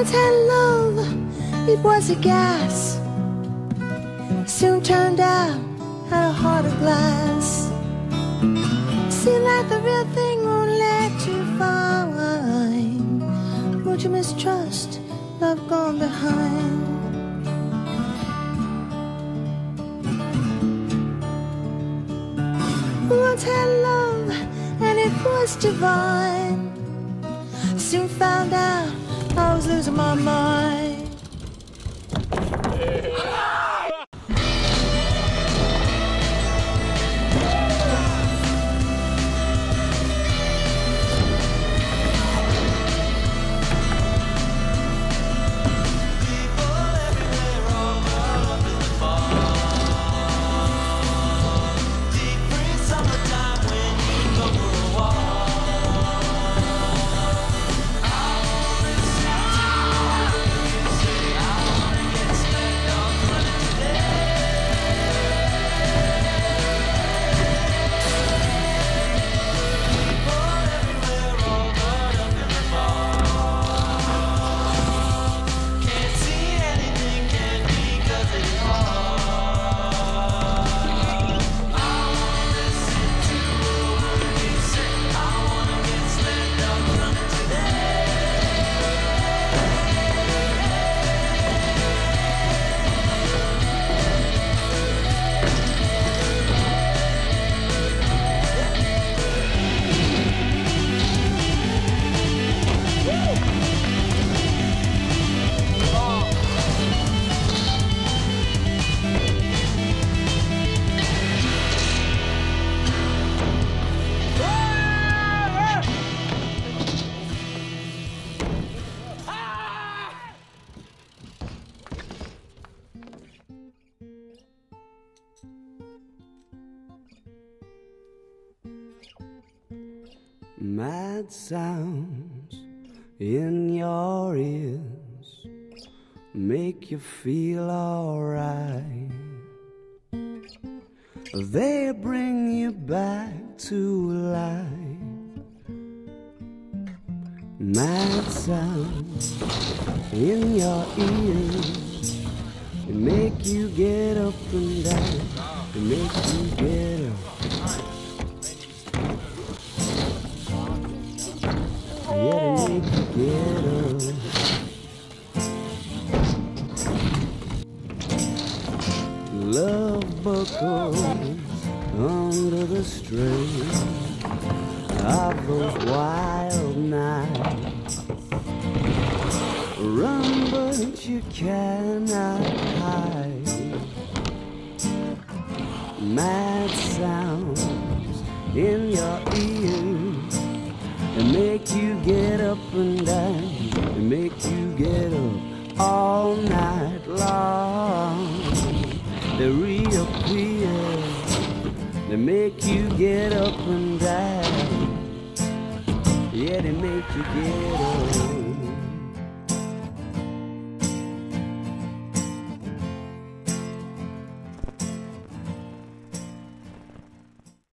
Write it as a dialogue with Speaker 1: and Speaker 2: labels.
Speaker 1: once had love, it was a gas. Soon turned out had a heart of glass. Seemed like the real thing won't let you find. Won't you mistrust love gone behind? Once had love and it was divine. Soon found out I was losing my mind.
Speaker 2: Mad sounds in your ears make you feel alright. They bring you back to life. Mad sounds in your ears make you get up and down. Make you get up. Get up. Love buckles under the strain of those wild nights. Run, but you cannot get up all night long. They reappear, they make you get up and down. Yeah, they make you get up.